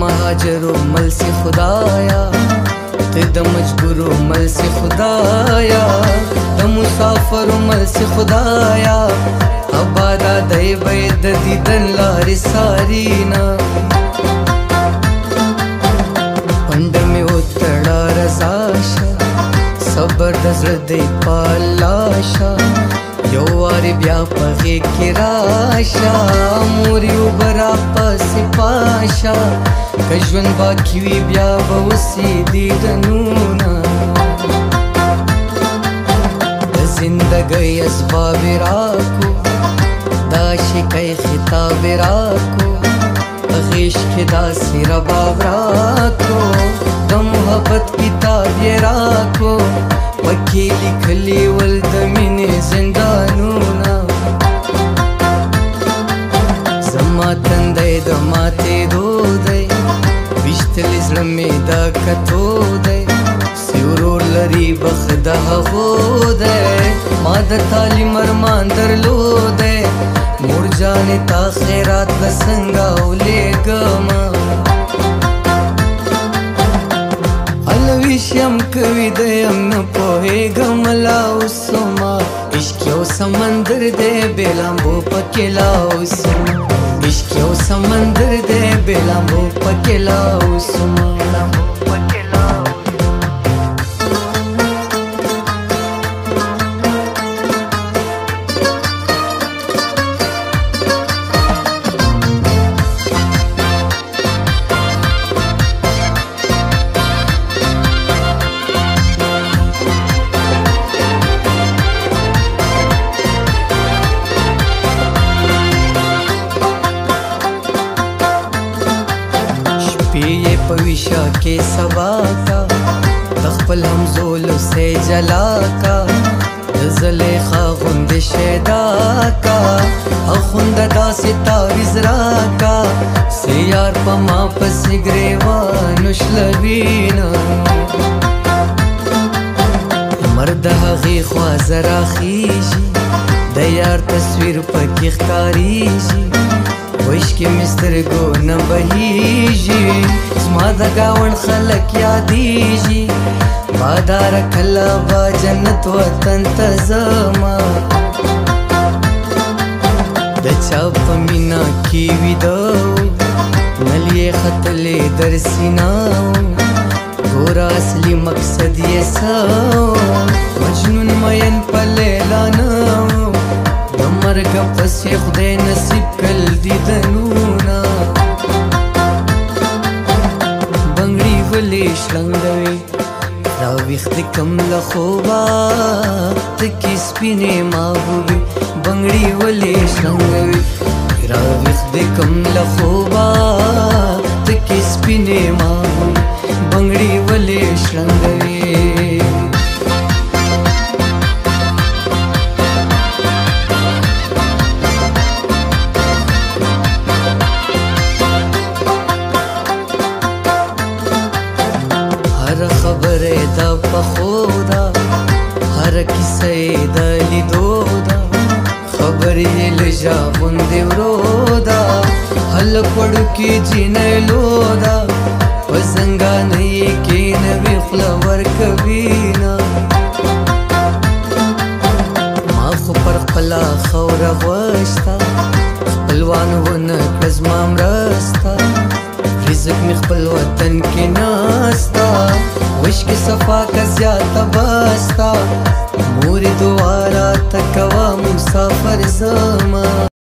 مهاجرو مل سي خدایا ته د مجبورو مل سي خدایا د مسافرو مل سي خدایا ابادا دای به د دیدن لارې ساری نه پند می اوتړه رضا شه صبر د زړه دی پالاشه یو واری بیا په کې راشا موري وبرا پس پاشا که ژوند باقي وي بیا به اوسېږي دنونه د زندګۍ اسباب یې راکړو دا شکی خطاب یې راکړو په غېږ کې داسې رباب راکړو د محبت کتاب یې راکړو پکې لیکلي ول مې دا کتو دی سیورور لري بخدا هو دی ما د تعلیم ارمان درلو دی مور جانې تا خیرات لسنګا ولېګم الویشم کوي د يم نه پوهېګم لا اوسما عشق یو سمندر دی بلامبو پکې لا اوسما عشق یو سمندر دی بلامبو پکې لا اوسما विशा के سبا کا تخپل هم زول سه جلا کا زلیخا غند شیدا کا اخوند داسې تعویز را کا سیار پما پس گریوان شلوینا مرد هغه خوا زرا خیشي د یار تصویر پکې ښکاریږي کې مسترګو نه بهيږي زما د گاون خلک یادېږي بادار کلا با جنت وطن ته زما د چا په مینا کې ویدو نلې خطلې در سینا ګور اصلي مقصد یې سو مجنون مین په لیلا نه د مرګ پسې خدای لري شلنګوي را ویخت کم له خوبا تکې سپینې محبوبي بنگړي ولې شلنګوي را ویخت کم له خوبا تکې سپینې محبوبي بنگړي ولې شلنګوي سره کیسې د لیدو دا خبرې لږه غوندې ورو دا هلک وړوکي جینې لو دا په زنګانه یې کې نوې خوله ورکوي نه ما خو پر خپله خوره غوښته خپلوان ونه کړه زما مرسته رزق می خپل وطن کې ناستا وشک صفا کا زیاته باستا مور دوارا تکوا مسافر زما